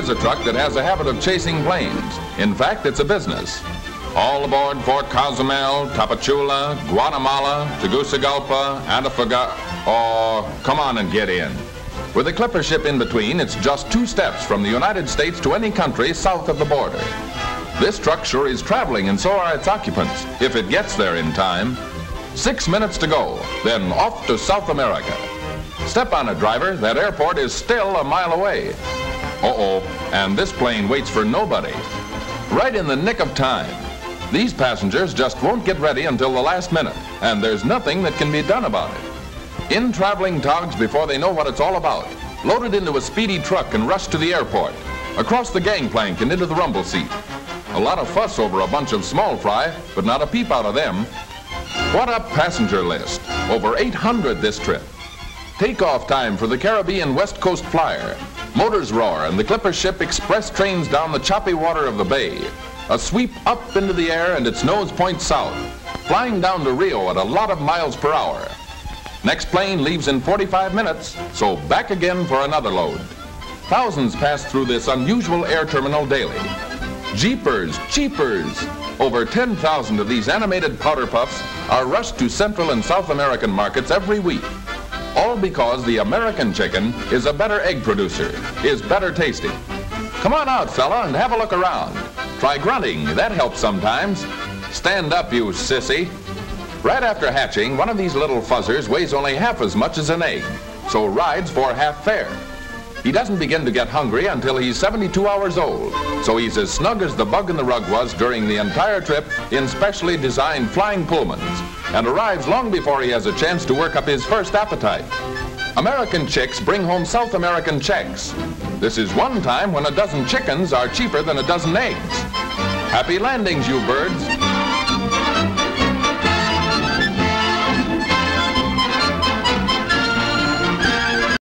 Here's a truck that has a habit of chasing planes. In fact, it's a business. All aboard Fort Cozumel, Tapachula, Guatemala, Tegucigalpa, Antofagasta. Oh, come on and get in. With a clipper ship in between, it's just two steps from the United States to any country south of the border. This truck sure is traveling, and so are its occupants, if it gets there in time. Six minutes to go, then off to South America. Step on it, driver. That airport is still a mile away. Uh-oh, and this plane waits for nobody. Right in the nick of time. These passengers just won't get ready until the last minute, and there's nothing that can be done about it. In traveling togs before they know what it's all about, loaded into a speedy truck and rushed to the airport, across the gangplank and into the rumble seat. A lot of fuss over a bunch of small fry, but not a peep out of them. What a passenger list. Over 800 this trip. Takeoff time for the Caribbean West Coast Flyer. Motors roar and the clipper ship express trains down the choppy water of the bay. A sweep up into the air and its nose points south, flying down to Rio at a lot of miles per hour. Next plane leaves in 45 minutes, so back again for another load. Thousands pass through this unusual air terminal daily. Jeepers, cheapers! Over 10,000 of these animated powder puffs are rushed to Central and South American markets every week. All because the American chicken is a better egg producer, is better tasting. Come on out, fella, and have a look around. Try grunting, that helps sometimes. Stand up, you sissy. Right after hatching, one of these little fuzzers weighs only half as much as an egg, so rides for half fare. He doesn't begin to get hungry until he's 72 hours old, so he's as snug as the bug in the rug was during the entire trip in specially designed flying Pullmans, and arrives long before he has a chance to work up his first appetite. American chicks bring home South American checks. This is one time when a dozen chickens are cheaper than a dozen eggs. Happy landings, you birds.